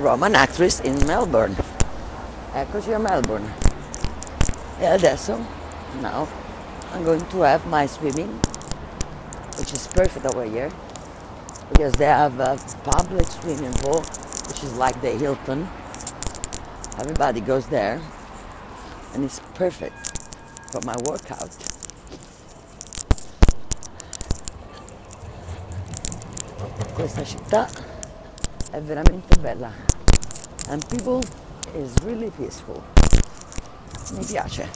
Roman actress in Melbourne. Because a Melbourne. E adesso, now, I'm going to have my swimming, which is perfect over here, because they have a public swimming pool, which is like the Hilton. Everybody goes there, and it's perfect for my workout. Questa città è veramente bella. And people is really peaceful. Mi piace.